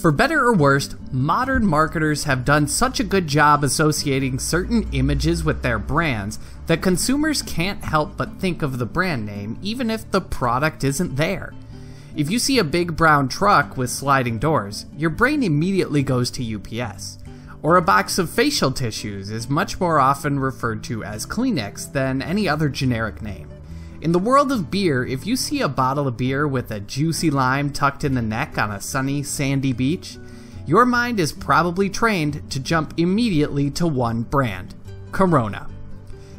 For better or worse, modern marketers have done such a good job associating certain images with their brands that consumers can't help but think of the brand name even if the product isn't there. If you see a big brown truck with sliding doors, your brain immediately goes to UPS. Or a box of facial tissues is much more often referred to as Kleenex than any other generic name. In the world of beer, if you see a bottle of beer with a juicy lime tucked in the neck on a sunny, sandy beach, your mind is probably trained to jump immediately to one brand Corona.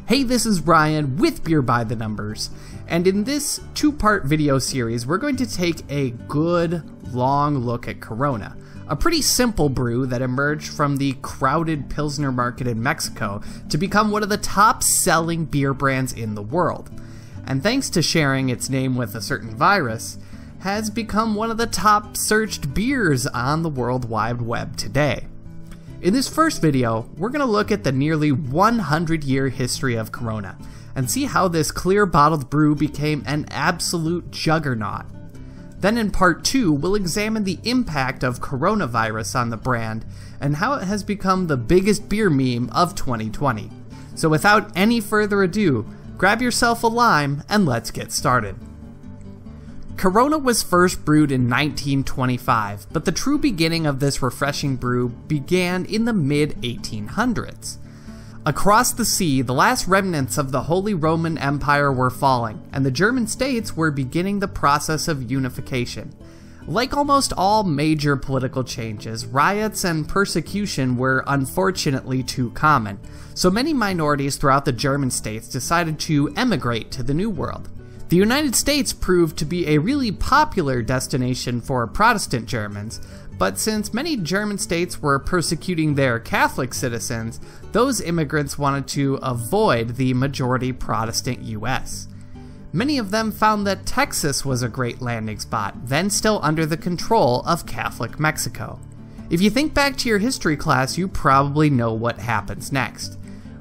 Hey, this is Ryan with Beer by the Numbers, and in this two part video series, we're going to take a good long look at Corona, a pretty simple brew that emerged from the crowded Pilsner market in Mexico to become one of the top selling beer brands in the world and thanks to sharing its name with a certain virus, has become one of the top searched beers on the World Wide Web today. In this first video, we're going to look at the nearly 100 year history of Corona and see how this clear bottled brew became an absolute juggernaut. Then in part 2, we'll examine the impact of coronavirus on the brand and how it has become the biggest beer meme of 2020. So without any further ado, Grab yourself a lime and let's get started. Corona was first brewed in 1925, but the true beginning of this refreshing brew began in the mid 1800s. Across the sea, the last remnants of the Holy Roman Empire were falling, and the German states were beginning the process of unification. Like almost all major political changes, riots and persecution were unfortunately too common, so many minorities throughout the German states decided to emigrate to the New World. The United States proved to be a really popular destination for Protestant Germans, but since many German states were persecuting their Catholic citizens, those immigrants wanted to avoid the majority Protestant US. Many of them found that Texas was a great landing spot, then still under the control of Catholic Mexico. If you think back to your history class, you probably know what happens next.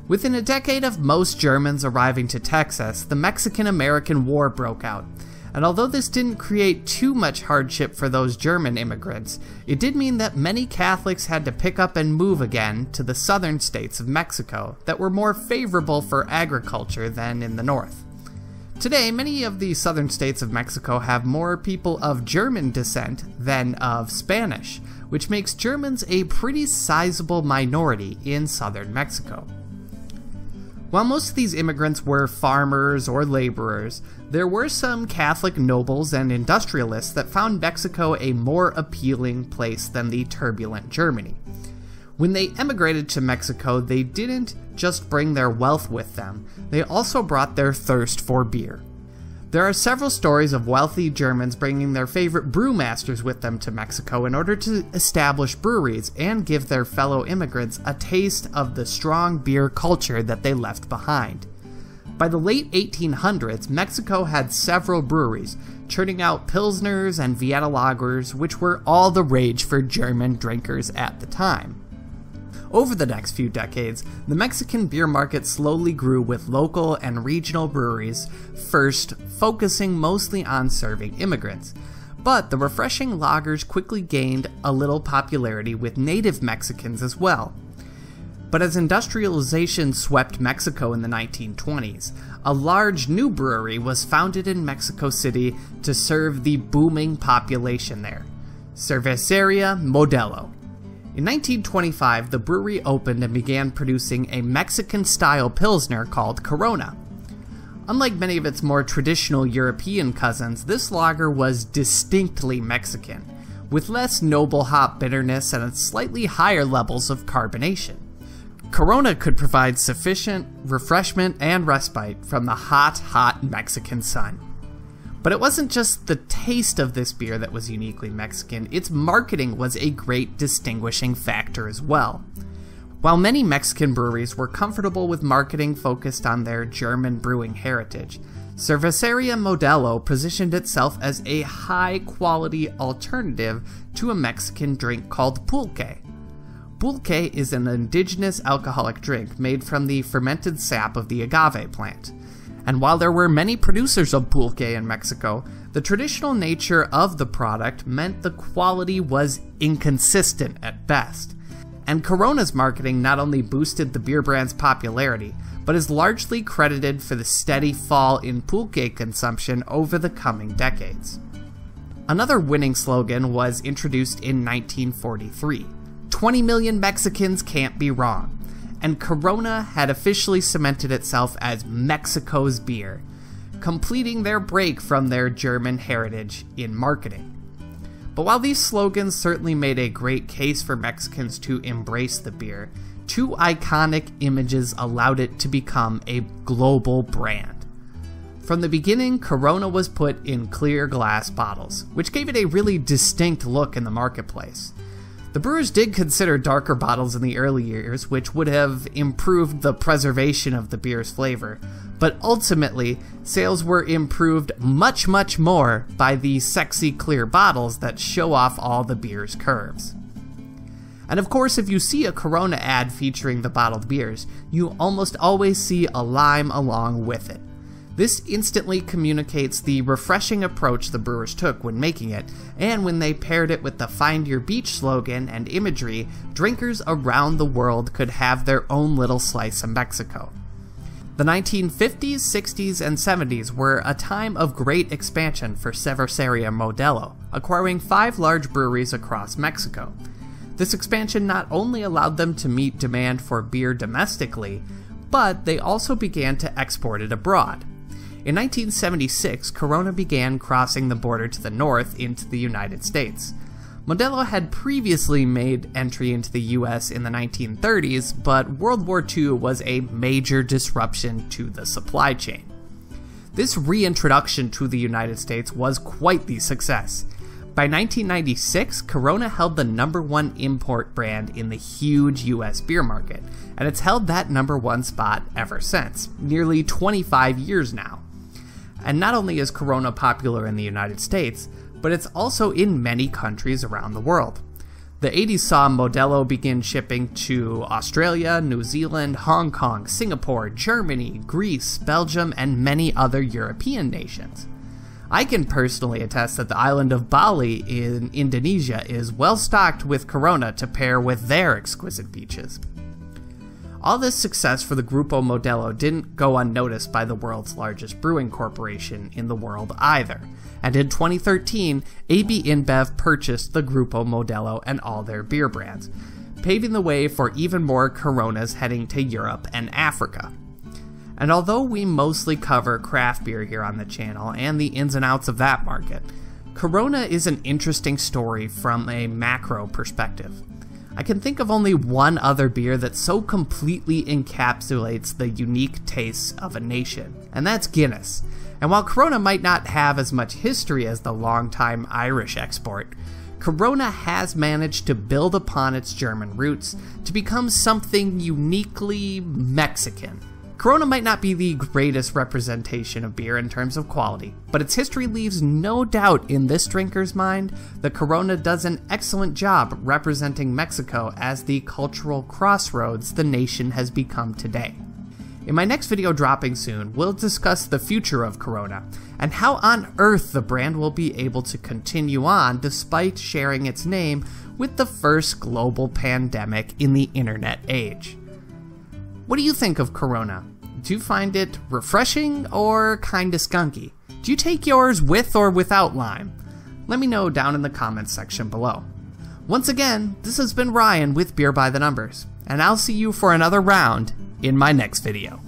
Within a decade of most Germans arriving to Texas, the Mexican American War broke out. And although this didn't create too much hardship for those German immigrants, it did mean that many Catholics had to pick up and move again to the southern states of Mexico that were more favorable for agriculture than in the north. Today, many of the southern states of Mexico have more people of German descent than of Spanish, which makes Germans a pretty sizable minority in southern Mexico. While most of these immigrants were farmers or laborers, there were some Catholic nobles and industrialists that found Mexico a more appealing place than the turbulent Germany. When they emigrated to Mexico, they didn't just bring their wealth with them, they also brought their thirst for beer. There are several stories of wealthy Germans bringing their favorite brewmasters with them to Mexico in order to establish breweries and give their fellow immigrants a taste of the strong beer culture that they left behind. By the late 1800s, Mexico had several breweries, churning out Pilsners and Vienna lagers, which were all the rage for German drinkers at the time. Over the next few decades, the Mexican beer market slowly grew with local and regional breweries, first focusing mostly on serving immigrants. But the refreshing lagers quickly gained a little popularity with native Mexicans as well. But as industrialization swept Mexico in the 1920s, a large new brewery was founded in Mexico City to serve the booming population there Cerveceria Modelo. In 1925, the brewery opened and began producing a Mexican style Pilsner called Corona. Unlike many of its more traditional European cousins, this lager was distinctly Mexican, with less noble hop bitterness and slightly higher levels of carbonation. Corona could provide sufficient refreshment and respite from the hot, hot Mexican sun. But it wasn't just the taste of this beer that was uniquely Mexican, its marketing was a great distinguishing factor as well. While many Mexican breweries were comfortable with marketing focused on their German brewing heritage, Cerveceria Modelo positioned itself as a high quality alternative to a Mexican drink called pulque. Pulque is an indigenous alcoholic drink made from the fermented sap of the agave plant. And while there were many producers of pulque in Mexico, The traditional nature of the product meant the quality was inconsistent at best. And Corona's marketing not only boosted the beer brand's popularity, but is largely credited for the steady fall in pulque consumption over the coming decades. Another winning slogan was introduced in 1943 20 million Mexicans can't be wrong. And Corona had officially cemented itself as Mexico's beer, completing their break from their German heritage in marketing. But while these slogans certainly made a great case for Mexicans to embrace the beer, two iconic images allowed it to become a global brand. From the beginning, Corona was put in clear glass bottles, which gave it a really distinct look in the marketplace. The brewers did consider darker bottles in the early years, which would have improved the preservation of the beer's flavor, but ultimately, sales were improved much, much more by the sexy clear bottles that show off all the beer's curves. And of course, if you see a Corona ad featuring the bottled beers, you almost always see a lime along with it. This instantly communicates the refreshing approach the brewers took when making it, and when they paired it with the Find Your Beach slogan and imagery, drinkers around the world could have their own little slice of Mexico. The 1950s, 60s, and 70s were a time of great expansion for Cerveceria Modelo, acquiring five large breweries across Mexico. This expansion not only allowed them to meet demand for beer domestically, but they also began to export it abroad. In 1976, Corona began crossing the border to the north into the United States. Modelo had previously made entry into the US in the 1930s, but World War II was a major disruption to the supply chain. This reintroduction to the United States was quite the success. By 1996, Corona held the number one import brand in the huge US beer market, and it's held that number one spot ever since, nearly 25 years now. And not only is Corona popular in the United States, but it's also in many countries around the world. The 80s saw Modelo begin shipping to Australia, New Zealand, Hong Kong, Singapore, Germany, Greece, Belgium, and many other European nations. I can personally attest that the island of Bali in Indonesia is well stocked with Corona to pair with their exquisite beaches. All this success for the Grupo Modelo didn't go unnoticed by the world's largest brewing corporation in the world either, and in 2013, AB InBev purchased the Grupo Modelo and all their beer brands, paving the way for even more Coronas heading to Europe and Africa. And although we mostly cover craft beer here on the channel and the ins and outs of that market, Corona is an interesting story from a macro perspective. I can think of only one other beer that so completely encapsulates the unique tastes of a nation, and that's Guinness. And while Corona might not have as much history as the longtime Irish export, Corona has managed to build upon its German roots to become something uniquely Mexican. Corona might not be the greatest representation of beer in terms of quality, but its history leaves no doubt in this drinker's mind that Corona does an excellent job representing Mexico as the cultural crossroads the nation has become today. In my next video dropping soon, we'll discuss the future of Corona and how on earth the brand will be able to continue on despite sharing its name with the first global pandemic in the internet age. What do you think of Corona? Do you find it refreshing or kinda skunky? Do you take yours with or without lime? Let me know down in the comments section below. Once again, this has been Ryan with Beer by the Numbers, and I'll see you for another round in my next video.